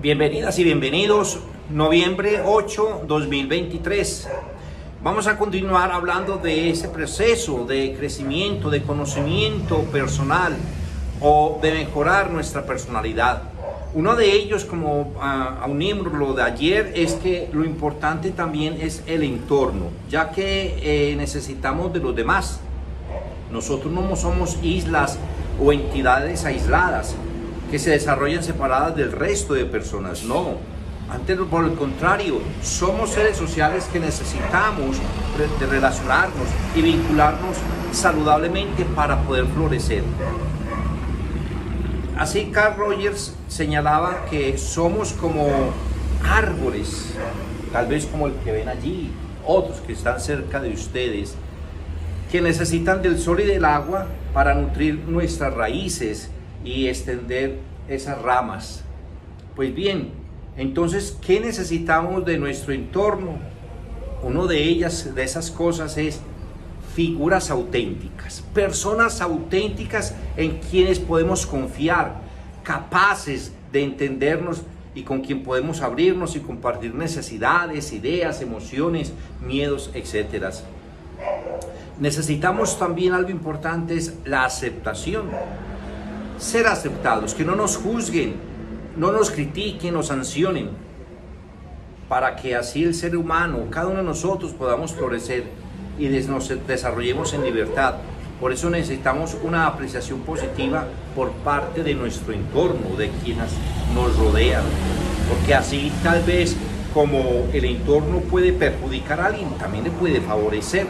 Bienvenidas y bienvenidos, noviembre 8, 2023. Vamos a continuar hablando de ese proceso de crecimiento, de conocimiento personal o de mejorar nuestra personalidad. Uno de ellos, como a, un miembro lo de ayer, es que lo importante también es el entorno, ya que eh, necesitamos de los demás. Nosotros no somos islas o entidades aisladas, que se desarrollan separadas del resto de personas. No, antes por el contrario, somos seres sociales que necesitamos relacionarnos y vincularnos saludablemente para poder florecer. Así Carl Rogers señalaba que somos como árboles, tal vez como el que ven allí, otros que están cerca de ustedes, que necesitan del sol y del agua para nutrir nuestras raíces y extender esas ramas. Pues bien, entonces, ¿qué necesitamos de nuestro entorno? Uno de ellas, de esas cosas es figuras auténticas, personas auténticas en quienes podemos confiar, capaces de entendernos y con quien podemos abrirnos y compartir necesidades, ideas, emociones, miedos, etc. Necesitamos también algo importante, es la aceptación ser aceptados, que no nos juzguen, no nos critiquen o sancionen, para que así el ser humano, cada uno de nosotros podamos florecer y nos desarrollemos en libertad. Por eso necesitamos una apreciación positiva por parte de nuestro entorno, de quienes nos rodean, porque así tal vez como el entorno puede perjudicar a alguien, también le puede favorecer.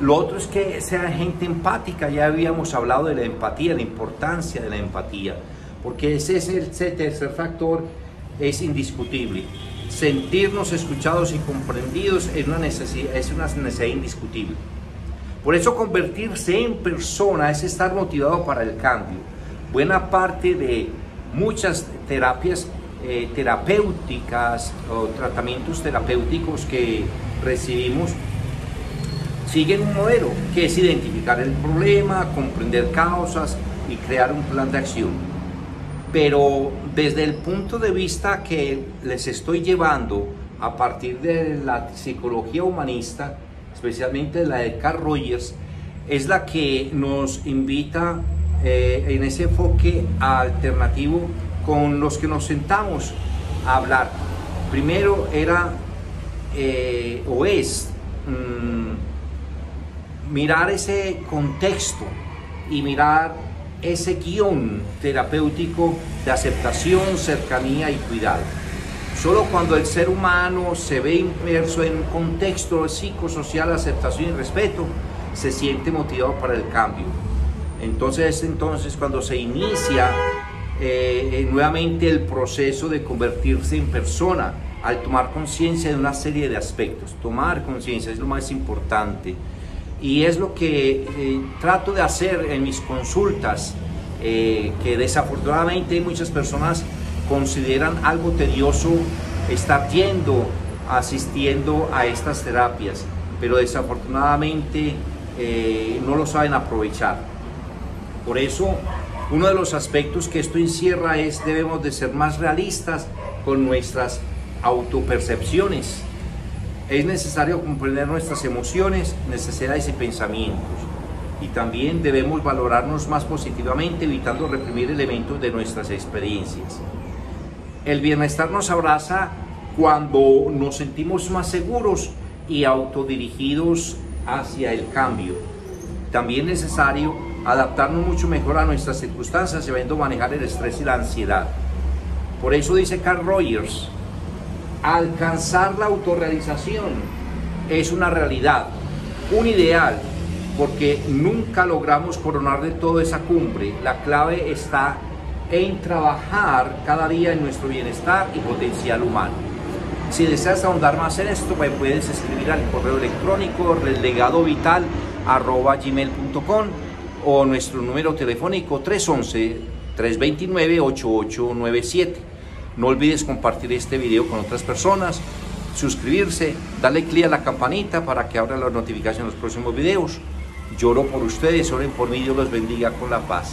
Lo otro es que sea gente empática, ya habíamos hablado de la empatía, la importancia de la empatía, porque ese es el tercer factor, es indiscutible. Sentirnos escuchados y comprendidos es una necesidad, es una necesidad indiscutible. Por eso convertirse en persona es estar motivado para el cambio. Buena parte de muchas terapias eh, terapéuticas o tratamientos terapéuticos que recibimos siguen un modelo que es identificar el problema, comprender causas y crear un plan de acción. Pero desde el punto de vista que les estoy llevando a partir de la psicología humanista, especialmente la de Carl Rogers, es la que nos invita eh, en ese enfoque alternativo con los que nos sentamos a hablar. Primero era eh, o es mm, mirar ese contexto y mirar ese guion terapéutico de aceptación, cercanía y cuidado. Solo cuando el ser humano se ve inmerso en un contexto psicosocial, aceptación y respeto, se siente motivado para el cambio. Entonces es entonces cuando se inicia eh, nuevamente el proceso de convertirse en persona, al tomar conciencia de una serie de aspectos. Tomar conciencia es lo más importante y es lo que eh, trato de hacer en mis consultas, eh, que desafortunadamente muchas personas consideran algo tedioso estar yendo, asistiendo a estas terapias, pero desafortunadamente eh, no lo saben aprovechar. Por eso, uno de los aspectos que esto encierra es debemos de ser más realistas con nuestras autopercepciones es necesario comprender nuestras emociones, necesidades y pensamientos. Y también debemos valorarnos más positivamente, evitando reprimir elementos de nuestras experiencias. El bienestar nos abraza cuando nos sentimos más seguros y autodirigidos hacia el cambio. También es necesario adaptarnos mucho mejor a nuestras circunstancias, sabiendo manejar el estrés y la ansiedad. Por eso dice Carl Rogers, alcanzar la autorrealización es una realidad, un ideal, porque nunca logramos coronar de todo esa cumbre. La clave está en trabajar cada día en nuestro bienestar y potencial humano. Si deseas ahondar más en esto, puedes escribir al correo electrónico relegadovital.gmail.com o nuestro número telefónico 311-329-8897. No olvides compartir este video con otras personas, suscribirse, darle clic a la campanita para que abran las notificaciones de los próximos videos. Lloro por ustedes, oren por mí, Dios los bendiga con la paz.